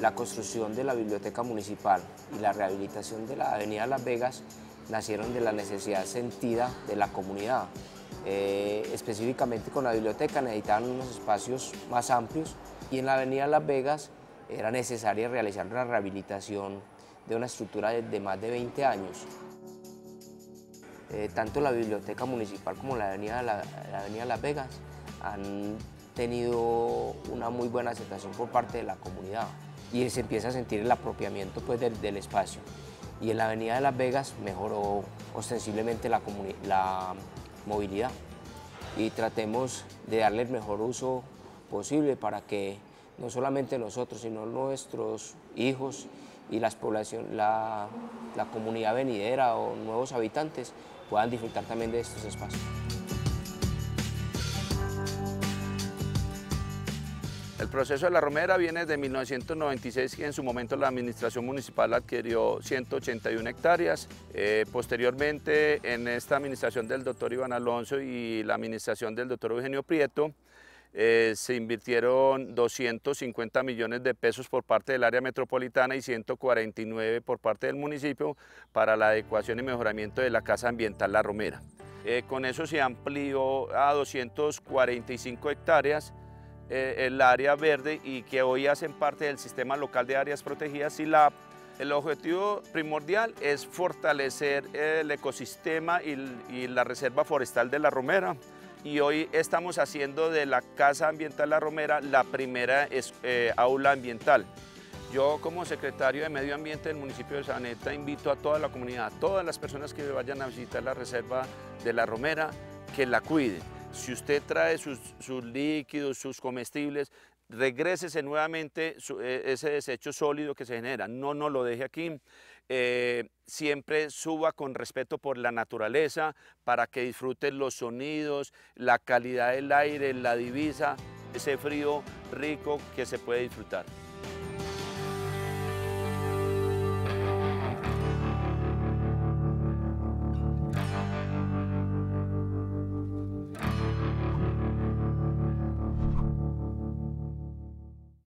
La construcción de la biblioteca municipal y la rehabilitación de la avenida Las Vegas nacieron de la necesidad sentida de la comunidad. Eh, específicamente con la biblioteca necesitaban unos espacios más amplios y en la avenida Las Vegas era necesaria realizar una rehabilitación de una estructura de, más de 20 años. Eh, tanto la biblioteca municipal como la avenida, la, avenida Las Vegas han tenido una muy buena aceptación por parte de la comunidad y se empieza a sentir el apropiamiento pues, del, espacio. Y en la avenida de Las Vegas mejoró ostensiblemente la, la movilidad y tratemos de darle el mejor uso posible para que no solamente nosotros, sino nuestros hijos y las población, la, la comunidad venidera o nuevos habitantes puedan disfrutar también de estos espacios. El proceso de la Romera viene de 1996 y en su momento la administración municipal adquirió 181 hectáreas. Eh, posteriormente, en esta administración del doctor Iván Alonso y la administración del doctor Eugenio Prieto, eh, se invirtieron 250 millones de pesos por parte del área metropolitana y 149 por parte del municipio para la adecuación y mejoramiento de la Casa Ambiental La Romera. Eh, con eso se amplió a 245 hectáreas eh, el área verde y que hoy hacen parte del sistema local de áreas protegidas y la el objetivo primordial es fortalecer el ecosistema y la reserva forestal de La Romera, y hoy estamos haciendo de la Casa Ambiental La Romera la primera eh, aula ambiental. Yo como secretario de Medio Ambiente del municipio de Saneta invito a toda la comunidad, a todas las personas que vayan a visitar la reserva de La Romera, que la cuiden. Si usted trae sus, líquidos, sus comestibles, regrésese nuevamente eh, ese desecho sólido que se genera, no nos lo deje aquí. Eh, siempre suba con respeto por la naturaleza para que disfruten los sonidos, la calidad del aire, la divisa, ese frío rico que se puede disfrutar.